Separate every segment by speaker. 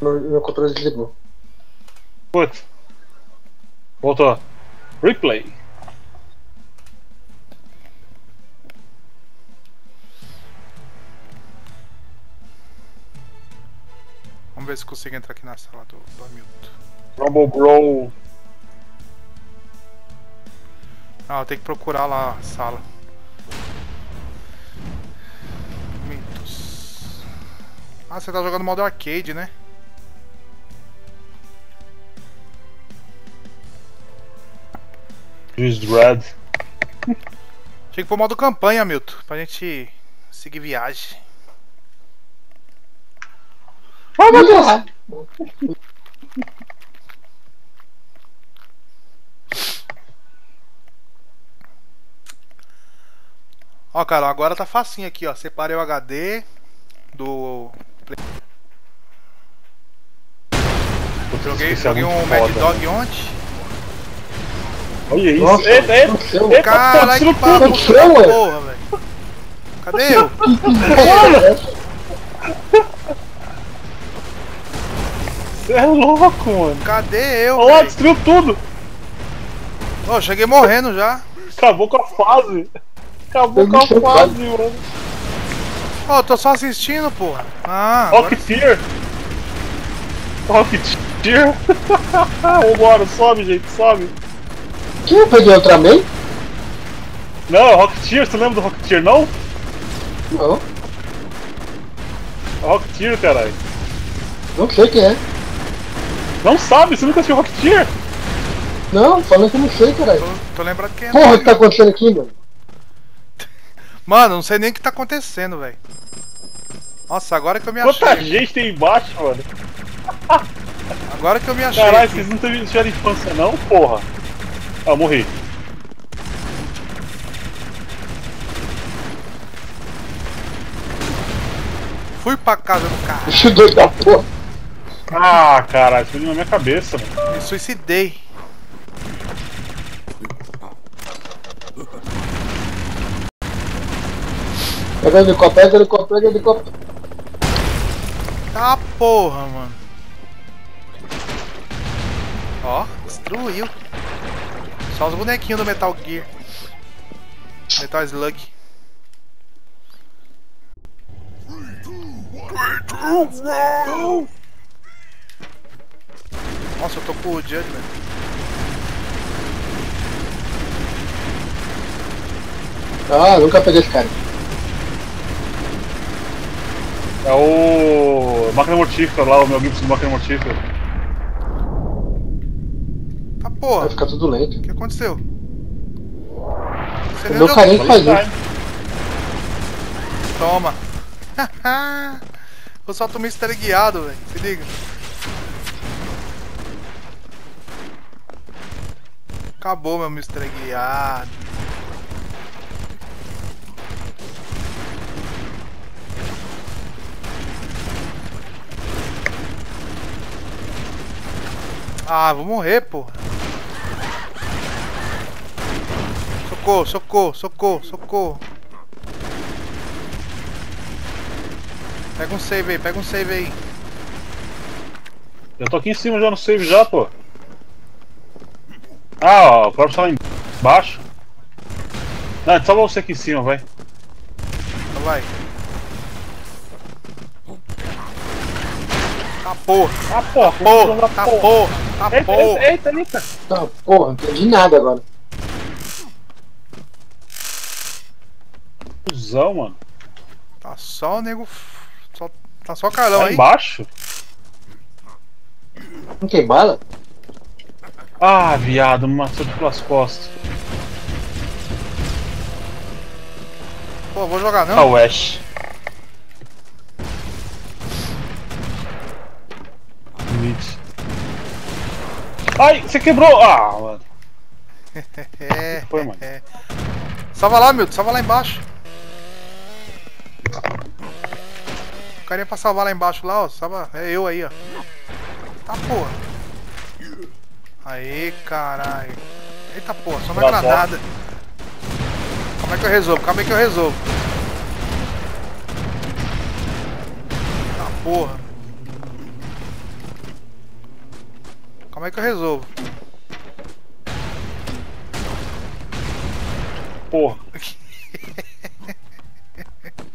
Speaker 1: Meu, meu controle desligou.
Speaker 2: Putz. Voltou. Replay.
Speaker 3: Vamos ver se consigo entrar aqui na sala do, do Hamilton.
Speaker 2: Rumble Bro.
Speaker 3: Ah, eu tenho que procurar lá a sala. Mitos. Ah, você tá jogando modo arcade, né?
Speaker 2: Juiz Dread.
Speaker 3: Tinha que pôr modo campanha, Milton, pra gente seguir viagem.
Speaker 1: Oh, meu Deus!
Speaker 3: Ó, cara, agora tá facinho aqui, ó. Separei o HD do. Joguei,
Speaker 2: é
Speaker 3: joguei um Mad. Dog ontem.
Speaker 2: Olha isso.
Speaker 1: Nossa,
Speaker 2: eita, eita,
Speaker 1: aconteceu?
Speaker 2: eita,
Speaker 3: Caralho, que papo,
Speaker 1: aconteceu, ué?
Speaker 3: porra, velho. Cadê eu?
Speaker 2: Você é louco, mano.
Speaker 3: Cadê eu?
Speaker 2: Olha lá, destruiu tudo.
Speaker 3: Ó, cheguei morrendo já.
Speaker 2: Acabou com a fase. Acabou
Speaker 1: Eu
Speaker 2: com a fase, mano.
Speaker 3: Ó, tô só assistindo, porra. Ah, agora...
Speaker 2: Rocketeer. Rocketeer. Vambora, sobe, gente, sobe.
Speaker 1: Que eu peguei Ultraman?
Speaker 2: Não, Rocketeer, você lembra do Rocketeer, não?
Speaker 1: Não,
Speaker 2: Rocketeer, caralho.
Speaker 1: não sei quem é.
Speaker 2: Não sabe? Você nunca assistiu Rocketeer?
Speaker 1: Não, falando que eu não sei, caralho.
Speaker 3: tô, tô lembrado quem é.
Speaker 1: Porra, o que tá acontecendo aqui, mano?
Speaker 3: Mano, não sei nem o que tá acontecendo, velho. Nossa, agora que eu me achei.
Speaker 2: Quanta gente tem embaixo, mano?
Speaker 3: Agora que eu me achei.
Speaker 2: Caralho, vocês não tiveram infância não, porra? Ah, morri.
Speaker 3: Fui pra casa do cara.
Speaker 1: Bicho doido da porra.
Speaker 2: Ah, caralho, explodiu na minha cabeça, mano.
Speaker 3: Me suicidei.
Speaker 1: Pega o helicóptero, pega o helicóptero, pega o helicóptero.
Speaker 3: Tá porra, mano. Ó, destruiu. Só os bonequinhos do Metal Gear. Metal Slug. Nossa, eu tô com o Judgment.
Speaker 1: Ah, nunca peguei esse cara.
Speaker 2: É o. Máquina Mortífera lá, o meu Gibson de Máquina Mortífera.
Speaker 3: Porra.
Speaker 1: Vai ficar tudo lento.
Speaker 3: O que aconteceu? Você
Speaker 1: O meu
Speaker 2: Valeu,
Speaker 1: isso.
Speaker 3: Toma. Eu só tomei guiado, velho. Se liga. Acabou meu Mr. Guiado. Ah, vou morrer, porra. Socorro, socorro, socorro, socorro. Pega um save aí, pega um save aí.
Speaker 2: Eu tô aqui em cima já no save já, pô. Ah, ó, o próprio tá lá embaixo. Não, só você aqui em cima, vai.
Speaker 3: Então vai. Tá porra,
Speaker 2: Ah, porra,
Speaker 3: porra, tá porra, tá
Speaker 2: Eita,
Speaker 3: porra.
Speaker 2: eita, eita, eita.
Speaker 1: Tá, porra, não entendi nada agora.
Speaker 2: Cusão, mano.
Speaker 3: Tá só o nego. Só, tá só o Carlão
Speaker 2: Lá
Speaker 3: aí.
Speaker 2: embaixo?
Speaker 1: Não tem bala?
Speaker 2: Ah, viado, me matou de pelas costas.
Speaker 3: Pô, vou jogar
Speaker 2: Ah,
Speaker 3: não.
Speaker 2: o Ash. Ai, você quebrou! Ah, mano.
Speaker 3: É.
Speaker 2: Foi, mano.
Speaker 3: é. Salva lá, Milton, salva lá embaixo. Carinha pra salvar lá embaixo lá, ó. Salva. É eu aí, ó. Tá porra. Aê, caralho. Eita porra, só uma granada. Como é que eu resolvo? Calma aí que eu resolvo. Tá porra. Calma aí que eu resolvo.
Speaker 2: Porra.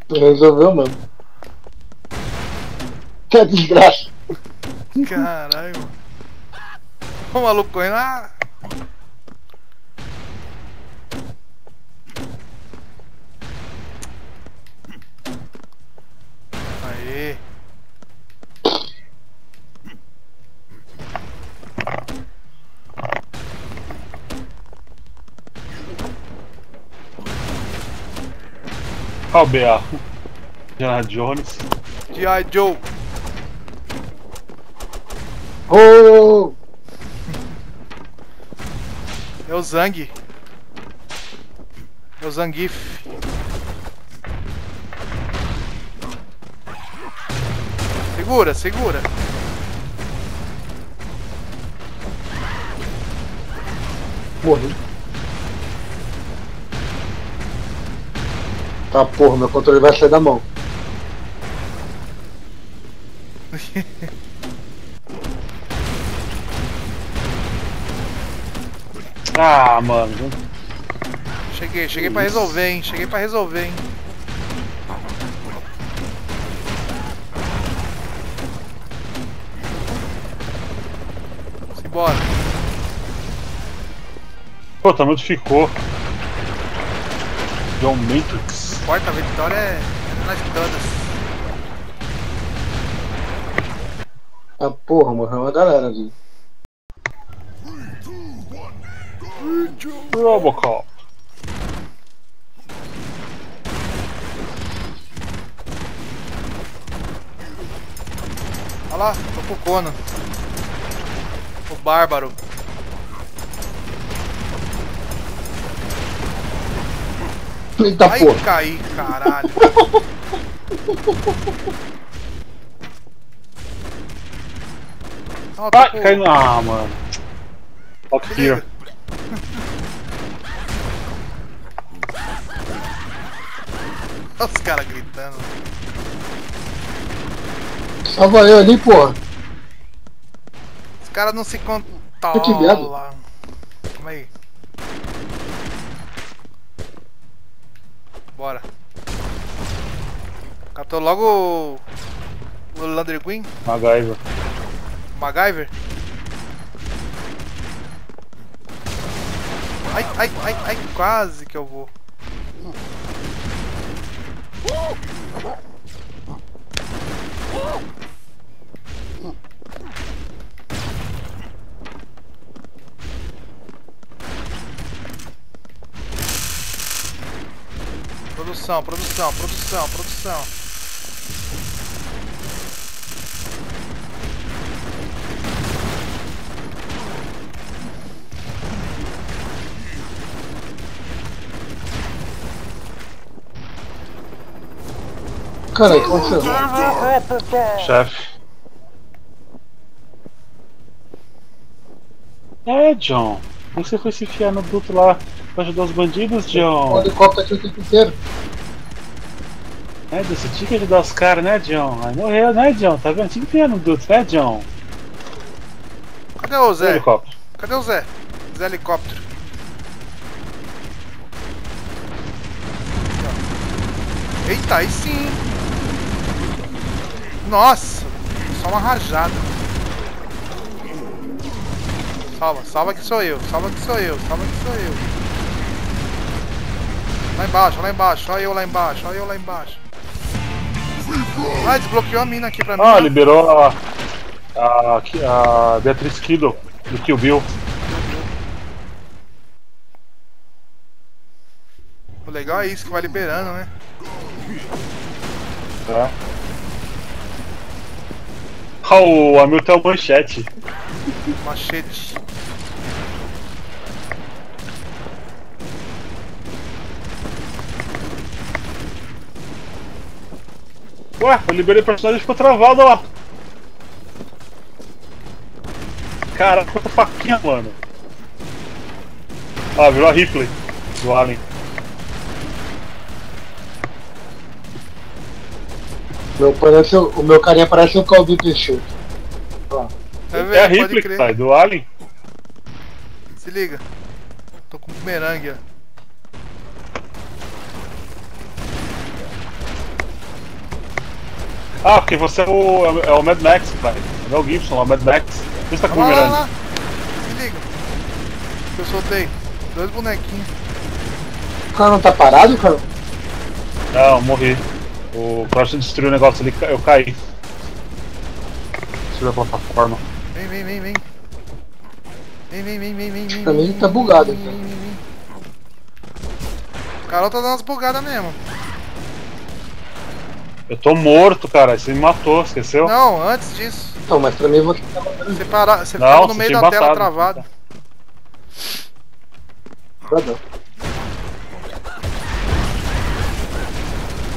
Speaker 1: Tu resolveu, mano. Que desgraça.
Speaker 3: Caralho, mano. O maluco correndo. Ah! Aê.
Speaker 2: Olha o BA. Jones.
Speaker 3: G.I. Joe.
Speaker 1: Oh!
Speaker 3: É o Zang. É o Zangief. Segura, segura.
Speaker 1: Morri. Tá porra, meu controle vai sair da mão.
Speaker 2: Ah, mano.
Speaker 3: Cheguei, cheguei pra resolver, hein? Cheguei pra resolver, hein? Simbora.
Speaker 2: Pô, tá modificou. John Matrix.
Speaker 3: Importa, a vitória é, é nós todas.
Speaker 1: Ah porra, morreu uma galera ali.
Speaker 2: Robocop.
Speaker 3: Olha lá, tô com o Conan. O Bárbaro.
Speaker 1: Eita
Speaker 3: Ai,
Speaker 1: porra.
Speaker 3: caí, caralho.
Speaker 2: Ai, caiu. Ah, mano. Top
Speaker 3: Se
Speaker 2: tier.
Speaker 3: liga. Olha os caras gritando.
Speaker 1: Salva eu ali, porra.
Speaker 3: Os caras não se
Speaker 1: Que viado.
Speaker 3: controlam. Calma aí. Bora. Catou logo o. O Lander Queen?
Speaker 2: MacGyver.
Speaker 3: MacGyver? Ai, ai, ai, ai, quase que eu vou. Produção, produção, produção, produção.
Speaker 1: Cara, o que aconteceu?
Speaker 2: Chefe. É, John. Como você foi se enfiar no duto lá pra ajudar os bandidos,
Speaker 1: O
Speaker 2: John?
Speaker 1: helicóptero aqui o tempo inteiro.
Speaker 2: É, você tinha que ajudar os caras, né, John? Aí morreu, né, John? Tá vendo? Tinha que enfiar no duto, né, John?
Speaker 3: Cadê o
Speaker 2: O
Speaker 3: Zé?
Speaker 2: helicóptero.
Speaker 3: Cadê o Zé? Zé Helicóptero. Eita, aí sim. Nossa, só uma rajada. Salva, salva que sou eu, salva que sou eu, salva que sou eu. Lá embaixo, lá embaixo, olha eu lá embaixo, olha eu lá embaixo. Ah, desbloqueou a mina aqui pra mim.
Speaker 2: Ah,
Speaker 3: ó.
Speaker 2: liberou a. A, a Beatriz Kiddo do Kill Bill.
Speaker 3: O legal é isso que vai liberando, né?
Speaker 2: Tá? Ah, o Hamilton é o manchete.
Speaker 3: Machete.
Speaker 2: Ué, eu liberei o personagem e ficou travado lá. Cara, quanta faquinha, mano. Ah, virou a Ripley do Alien.
Speaker 1: Meu, parece, o meu carinha parece o Calvin Peixoto.
Speaker 3: É ver,
Speaker 2: É a Ripley, pai, do Alien.
Speaker 3: Se liga. Tô com bumerangue, ó.
Speaker 2: Ah, porque você é o, é o Mad Max, pai. Não é o Gibson, é o Mad Max. Por isso tá com bumerangue.
Speaker 3: lá. Se liga. Eu soltei. Dois bonequinhos.
Speaker 1: O cara não tá parado, cara?
Speaker 2: Não, morri. O Crouch destruiu o negócio ali, eu caí. Destruiu a plataforma.
Speaker 3: Vem, vem, vem, vem. Vem, vem, vem, vem, vem, vem,
Speaker 1: tá bugado
Speaker 3: vem,
Speaker 1: aqui.
Speaker 3: vem, vem, vem. O Carol tá dando umas bugadas mesmo.
Speaker 2: Eu tô morto, cara. Você me matou, esqueceu?
Speaker 3: Não, antes disso.
Speaker 1: Então, mas pra mim você tá
Speaker 3: Você, para... você
Speaker 2: Não,
Speaker 3: ficava no
Speaker 2: você
Speaker 3: meio da tela travado.
Speaker 1: parado.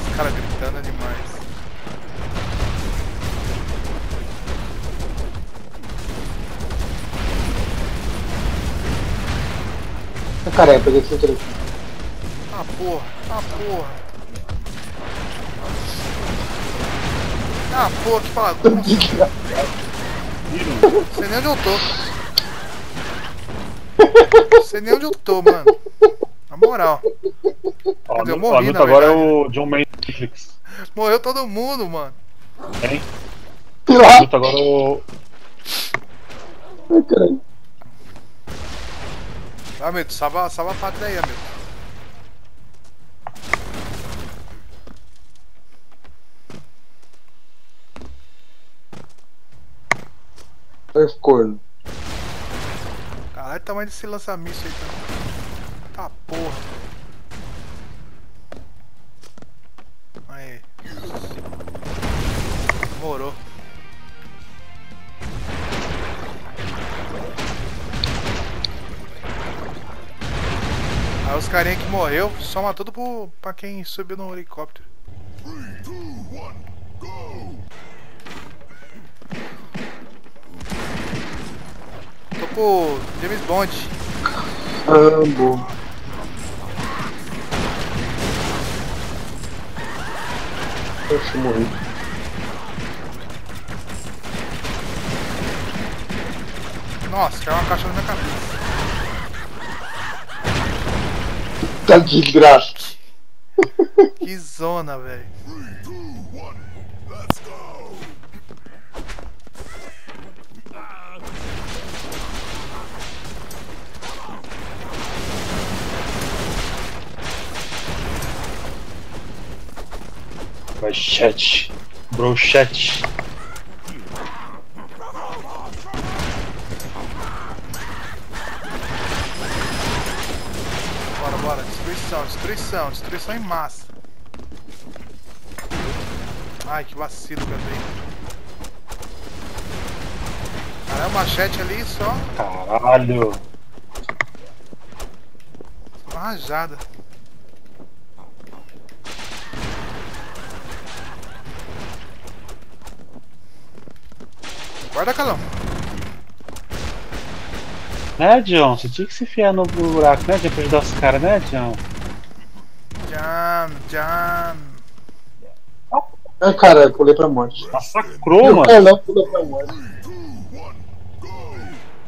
Speaker 3: Esse cara gritando é demais.
Speaker 1: Cara, eu peguei sem querer.
Speaker 3: Ah, porra. Ah, porra. Ah, porra, que bagunça.
Speaker 2: Tiro.
Speaker 3: Sei nem onde eu tô. Sei nem onde eu tô, mano. Na moral.
Speaker 2: Ó,
Speaker 3: Quer dizer, eu morri,
Speaker 2: luta
Speaker 3: na
Speaker 2: agora é o John Matrix.
Speaker 3: Morreu todo mundo, mano.
Speaker 2: Hein? Luta agora é o.
Speaker 1: Ai, caralho.
Speaker 3: Ah, Milton, salva, salva a pátria aí, amigo.
Speaker 1: Dois corno.
Speaker 3: Caralho, o tamanho desse lança-míssil aí também. Tá porra. Aí. Morou. Aí os carinha que morreu, soma tudo pro, pra quem subiu no helicóptero. Tô com o James Bond.
Speaker 1: Rambo. Poxa, eu morri.
Speaker 3: Nossa, caiu uma caixa na minha cabeça.
Speaker 1: Tá de graça.
Speaker 3: Que zona, velho.
Speaker 2: Brochete. Brochete.
Speaker 3: Bora, bora. Destruição, destruição, destruição em massa. Ai, que vacilo que eu dei. Caralho, machete ali só
Speaker 2: Caralho.
Speaker 3: uma rajada. Guarda, calão.
Speaker 2: Né, John? Você tinha que se enfiar no buraco, né? John, pra ajudar os caras, né, John?
Speaker 3: Jam, jam.
Speaker 1: Ai, cara, eu pulei pra morte.
Speaker 2: Massacrou, mano.
Speaker 1: É, não, pulei pra morte.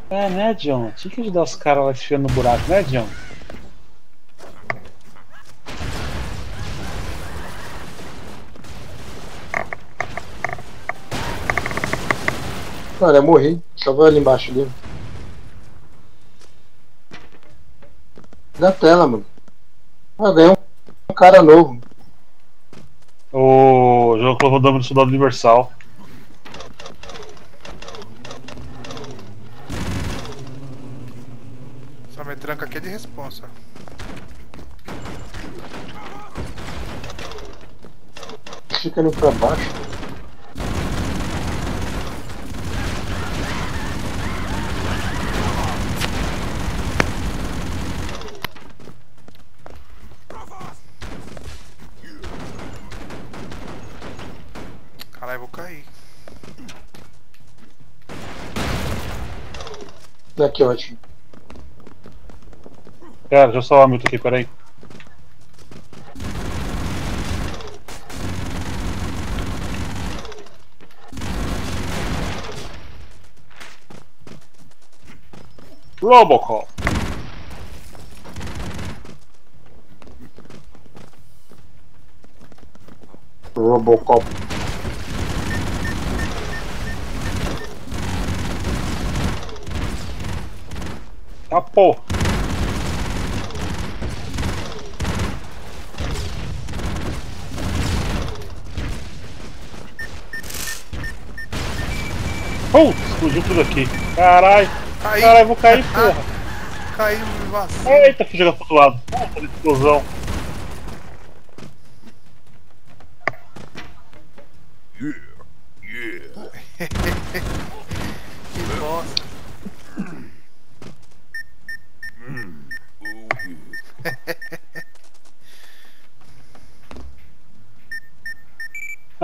Speaker 2: É, né, John? Tinha que ajudar os caras lá se enfiando no buraco, né, John?
Speaker 1: Cara, eu morri. Só vou ali embaixo ali. Da tela, mano. Ah, ganhei um cara novo.
Speaker 2: O jogo colocou o do Soldado Universal.
Speaker 3: Só me tranca aqui é de responsa.
Speaker 1: Fica ali pra baixo.
Speaker 3: Caralho, eu vou cair.
Speaker 1: Daqui, ótimo.
Speaker 2: Cara, deixa eu salvar muito aqui, peraí. Robocop.
Speaker 1: Robocop.
Speaker 2: Porra. Putz, explodiu tudo aqui. Caralho. Caralho, vou cair, porra.
Speaker 3: No vacilo.
Speaker 2: Eita, fui jogar pro outro lado. Puta explosão.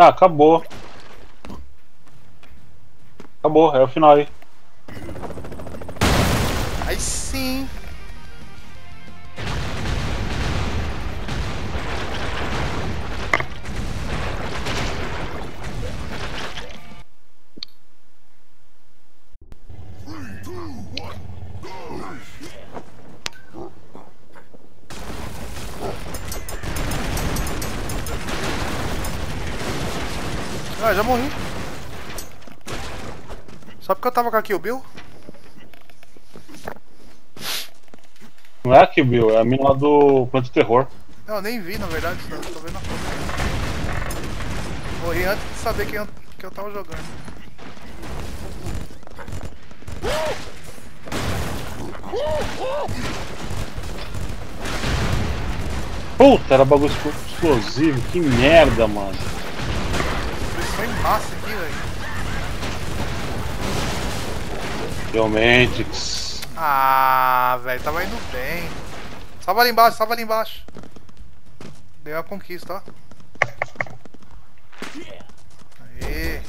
Speaker 2: Ah, acabou. Acabou, é o final aí.
Speaker 3: Aí sim. Ah, já morri. Só porque eu tava com a Kill Bill?
Speaker 2: Não é a Kill Bill, é a mina lá do Planeta do Terror.
Speaker 3: Não, eu nem vi na verdade, só tô vendo a foto. Morri antes de saber quem eu, que eu tava jogando.
Speaker 2: Puta, era bagulho explo- explosivo, que merda, mano.
Speaker 3: Massa aqui, velho.
Speaker 2: Realmente.
Speaker 3: Ah, velho, tava indo bem. Salva ali embaixo, salva ali embaixo. Deu a conquista, ó. Aê.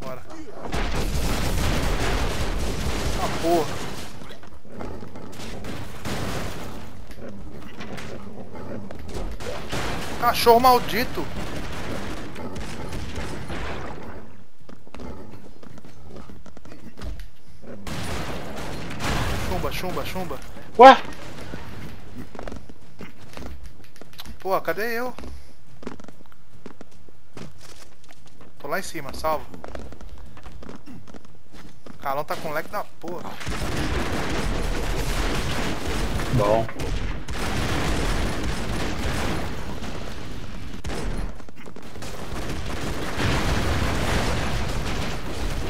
Speaker 3: Bora. Ah, porra. Cachorro maldito. Chumba, chumba, chumba.
Speaker 2: Ué?
Speaker 3: Pô, cadê eu? Tô lá em cima, salvo. Calão tá com leque da porra.
Speaker 2: Bom.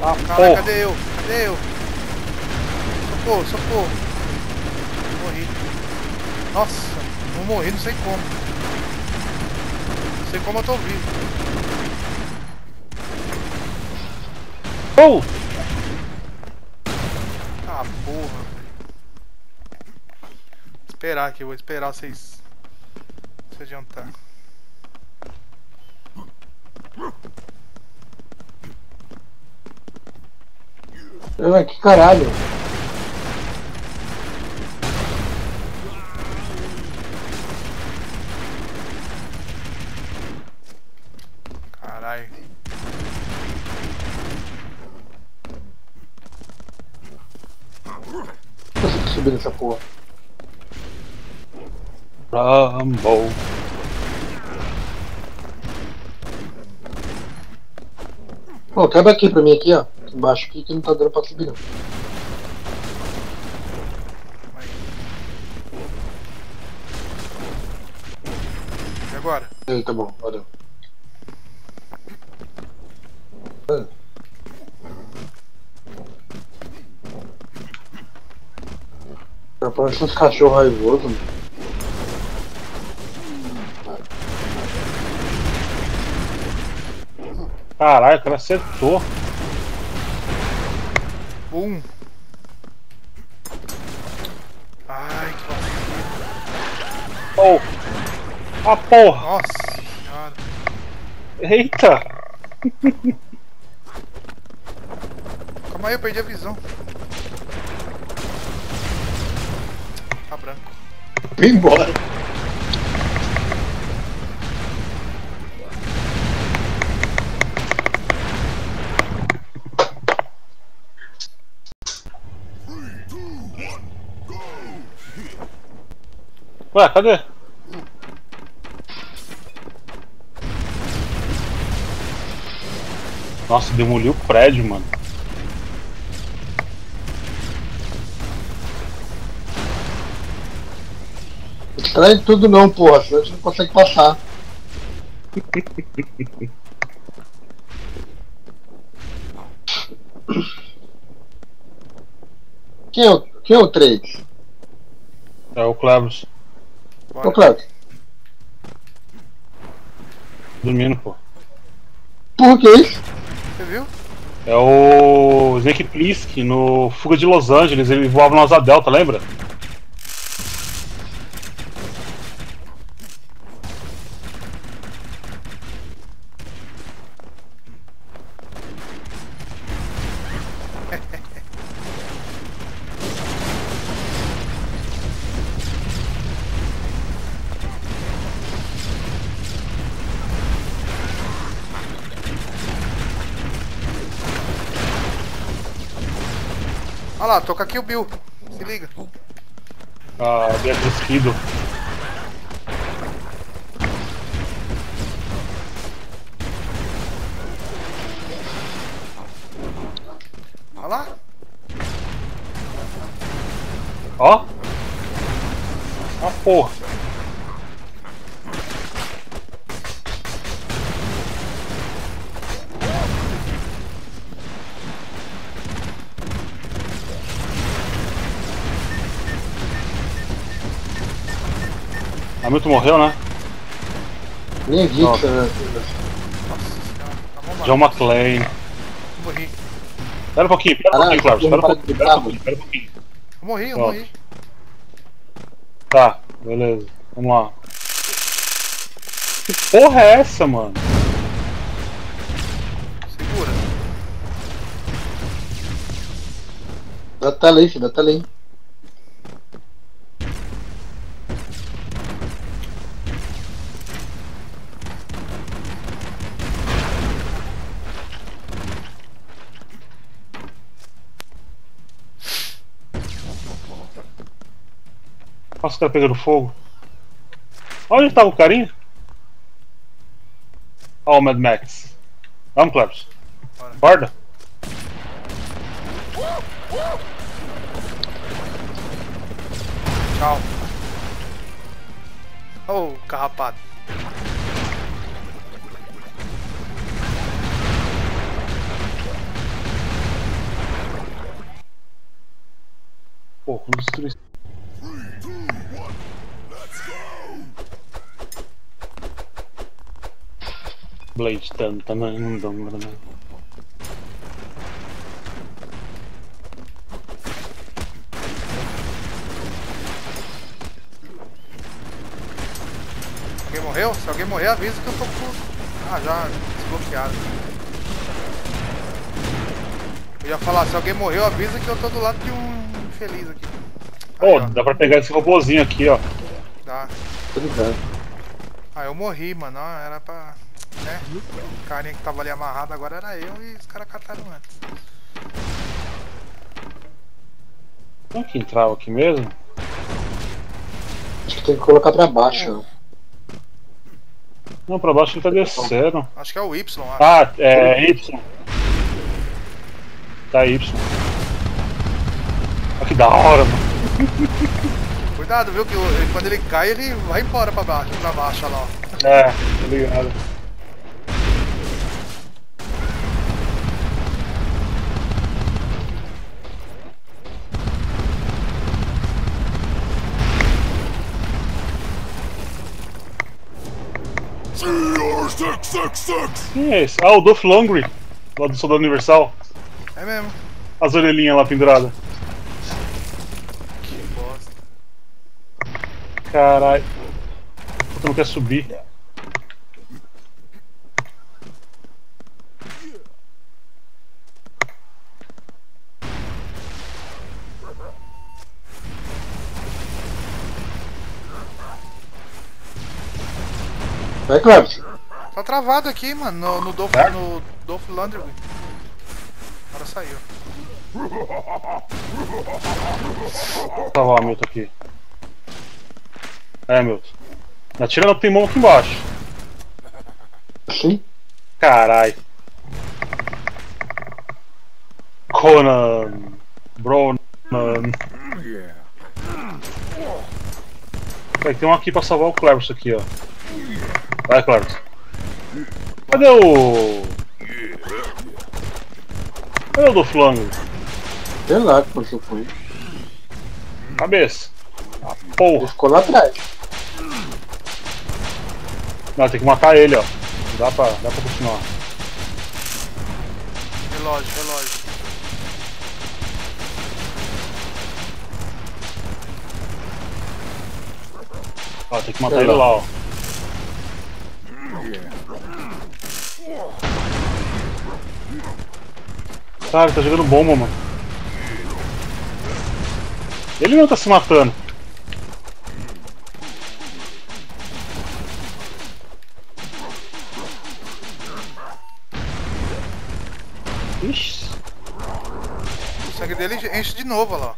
Speaker 2: Ah, porra.
Speaker 3: cadê eu? Cadê eu? Socorro, socorro. Morri. Nossa, não morri, não sei como. Não sei como eu tô vivo.
Speaker 2: Oh!
Speaker 3: Ah, porra. Esperar aqui, vou esperar vocês se adiantar.
Speaker 1: Ah, que caralho.
Speaker 3: Caralho.
Speaker 1: Consegui subir nessa porra.
Speaker 2: Rumble.
Speaker 1: Pô, quebra aqui pra mim aqui, ó. Aqui embaixo aqui que não tá dando pra subir não.
Speaker 3: Vai. E agora?
Speaker 1: Aí, tá bom, valeu. Ah. Tá parecendo uns cachorros raivosos, mano.
Speaker 2: Caralho, o cara acertou.
Speaker 3: Um. Ai, que vacilo.
Speaker 2: Oh! Ah, porra!
Speaker 3: Nossa senhora.
Speaker 2: Eita!
Speaker 3: Calma aí, eu perdi a visão. Tá branco.
Speaker 1: Vem embora.
Speaker 2: Ué, cadê? Nossa, demoliu o prédio, mano.
Speaker 1: Traz tudo não, porra, senão a gente não consegue passar. Quem é o, quem é o 3?
Speaker 2: É o Clebus.
Speaker 1: Ô, Cláudio.
Speaker 2: Dormindo, pô.
Speaker 1: Porra, que é isso?
Speaker 3: Você viu?
Speaker 2: É o Snake Plissken no Fuga de Los Angeles, ele voava no Asa Delta, lembra?
Speaker 3: Lá, toca aqui o Bill. Se liga.
Speaker 2: A Beatriz Kido.
Speaker 3: Olha lá.
Speaker 2: Ó. Ah, porra. Hamilton morreu, né?
Speaker 1: Nem vi
Speaker 2: Nossa.
Speaker 1: que você...
Speaker 3: Nossa. Tá.
Speaker 2: John McClane.
Speaker 3: Morri.
Speaker 2: Espera um pouquinho, espera um pouquinho, Cláudio. Espera um
Speaker 1: para
Speaker 2: pouquinho, espera um pouquinho, espera um pouquinho.
Speaker 3: Eu morri, eu morri.
Speaker 2: Tá, beleza. Vamos lá. Que porra é essa, mano?
Speaker 3: Segura.
Speaker 1: Dá tela aí, filho, dá tela aí.
Speaker 2: Nossa, o cara pegando fogo. Onde tá o carinha? Ó, o Mad Max. Vamos.
Speaker 3: Bora.
Speaker 2: Borda.
Speaker 3: Tchau. Ô, carrapato.
Speaker 2: Pô, destruir. Blade tan tan tan tan tan.
Speaker 3: Alguém morreu? Se alguém morrer, avisa que eu tô com. Ah, já desbloqueado. Eu ia falar, se alguém morreu, avisa que eu tô do lado de um infeliz aqui.
Speaker 2: Pô,
Speaker 3: ó,
Speaker 2: dá pra pegar esse robozinho aqui, ó.
Speaker 3: Dá.
Speaker 1: Tô ligado.
Speaker 3: Ah, eu morri, mano. Era pra. Né? O carinha que tava ali amarrado agora era eu e os caras cataram antes.
Speaker 2: Como é que entrava aqui mesmo?
Speaker 1: Acho que tem que colocar pra baixo. ó.
Speaker 2: Não, pra baixo ele tá descendo.
Speaker 3: Acho que é o Y, acho.
Speaker 2: Ah, é Y. Tá Y. Olha que da hora, mano.
Speaker 3: Cuidado, viu? Que quando ele cai, ele vai embora pra baixo, pra baixo, olha lá. ó.
Speaker 2: É, tá ligado. Quem é esse? Ah, o Dolph Lundgren, lá do Soldado Universal.
Speaker 3: É mesmo.
Speaker 2: As orelhinhas lá penduradas.
Speaker 3: Que bosta.
Speaker 2: Caralho. Puta, não quer subir.
Speaker 1: Vai, Cleves.
Speaker 3: Tá travado aqui, mano, no, no Dolph,
Speaker 2: É?
Speaker 3: no Dolph Lundgren. Agora saiu.
Speaker 2: Tava o Hamilton aqui. É, Milton. Atira no primão aqui embaixo.
Speaker 1: Sim.
Speaker 2: Carai. Conan. Bronan. Vai, tem um aqui pra salvar o Cleverson aqui, ó. Vai, Cleverson. Cadê o. Cadê o do flango?
Speaker 1: Sei lá que você foi.
Speaker 2: Cabeça. Ah,
Speaker 1: Ele
Speaker 2: porra.
Speaker 1: ficou lá atrás.
Speaker 2: Não, tem que matar ele, ó. Dá pra, dá pra continuar.
Speaker 3: Relógio, relógio.
Speaker 2: Ó, tem que matar
Speaker 1: Sei
Speaker 2: ele
Speaker 1: lá.
Speaker 2: lá, ó. Cara, ele tá jogando bomba, mano. Ele não tá se matando.
Speaker 3: Novo, olha lá.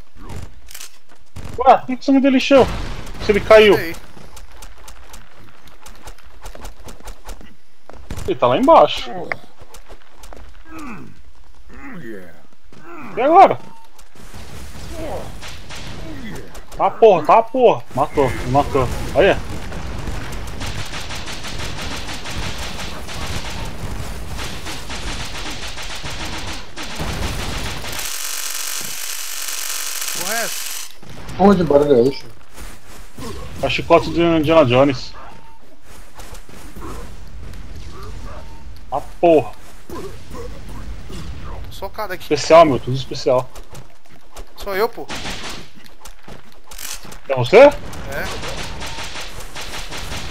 Speaker 2: Ué, por que que o sangue dele encheu? Se ele caiu. Ele tá lá embaixo. E agora? Tá porra, tá porra. Matou, me matou. Olha.
Speaker 3: Porra é essa?
Speaker 1: Porra de barulho é esse?
Speaker 2: O chicote de Indiana Jones. A porra.
Speaker 3: Tô socado aqui.
Speaker 2: Especial, meu, tudo especial.
Speaker 3: Sou eu, pô.
Speaker 2: É você?
Speaker 3: É.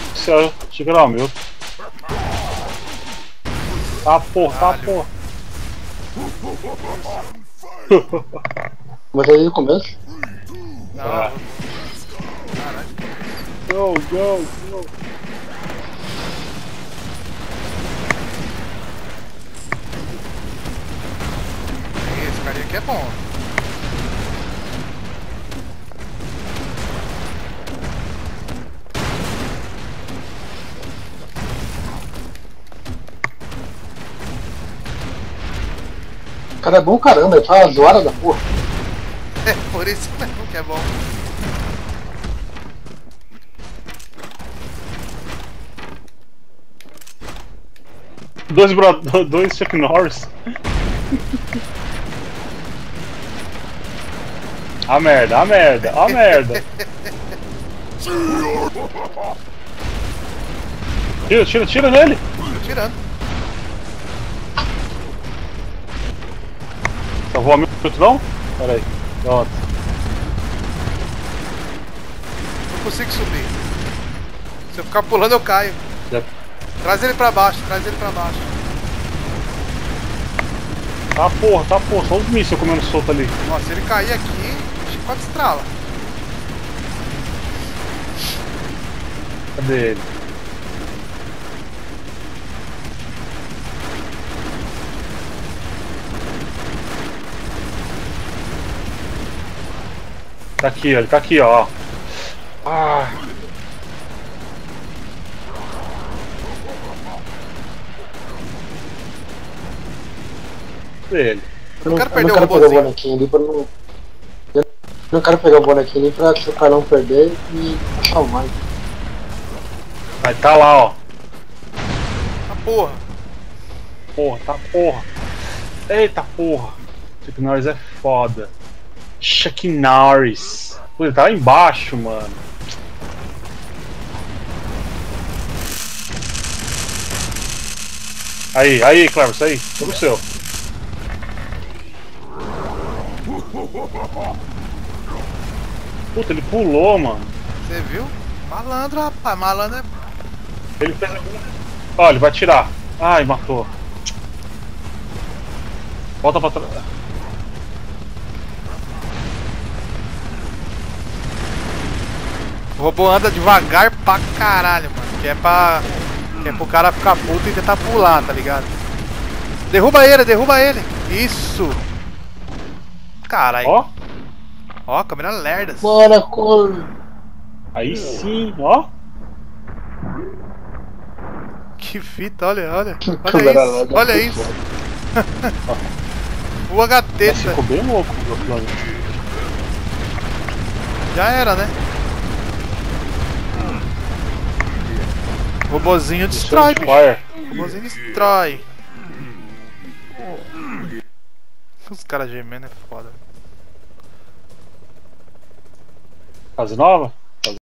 Speaker 2: Especial, achei que era o meu. Tá porra, tá porra.
Speaker 1: Mas aí no começo.
Speaker 3: Não.
Speaker 2: Ah. Go, go, go.
Speaker 3: Esse carinha aqui é bom.
Speaker 1: O cara é bom caramba, ele fala zoada da porra.
Speaker 3: É, por isso mesmo que é bom.
Speaker 2: Dois, bro... Dois Chuck Norris. A merda, a merda, a merda. Tira, tira, tira nele.
Speaker 3: Tô tirando.
Speaker 2: Salvou a mil não? Pera aí. Pronto.
Speaker 3: Não consigo subir. Se eu ficar pulando, eu caio. Traz ele pra baixo, traz ele pra baixo.
Speaker 2: Tá porra, tá porra. Só os mísseis comendo solto ali.
Speaker 3: Ó, se ele cair aqui, chicote estrala.
Speaker 2: Cadê ele? Tá aqui, ó, ele tá aqui, ó. Ah. Ele?
Speaker 1: Eu não,
Speaker 3: quero
Speaker 1: eu
Speaker 3: perder
Speaker 1: não
Speaker 3: o
Speaker 1: quero pegar o bonequinho ali pra não. Eu não quero pegar o bonequinho ali pra se o cara não perder e achar o mais.
Speaker 2: Vai tá lá, ó.
Speaker 3: Ah, porra.
Speaker 2: Porra, tá porra. Eita porra. Chuck Norris é foda. Chuck Norris. Pô, ele tá lá embaixo, mano. Aí, aí, Cleber, isso aí. Tudo seu. Puta, ele pulou, mano.
Speaker 3: Você viu? Malandro, rapaz. Malandro é.
Speaker 2: Ele fez alguma. Ó, ele vai tirar. Ai, matou. Volta pra trás.
Speaker 3: O robô anda devagar pra caralho, mano. Que é pra. Que é pro cara ficar puto e tentar pular, tá ligado? Derruba ele, derruba ele. Isso. Caralho.
Speaker 2: Ó.
Speaker 3: Ó, câmera lerda.
Speaker 1: Bora, colo.
Speaker 2: Aí sim, ó.
Speaker 3: Que fita, olha, olha. Olha isso, olha isso. o HT,
Speaker 2: velho. Ficou bem louco o.
Speaker 3: Já era, né? Robozinho destrói, bicho. Robozinho destrói. Os caras gemendo é foda.
Speaker 2: Casa nova?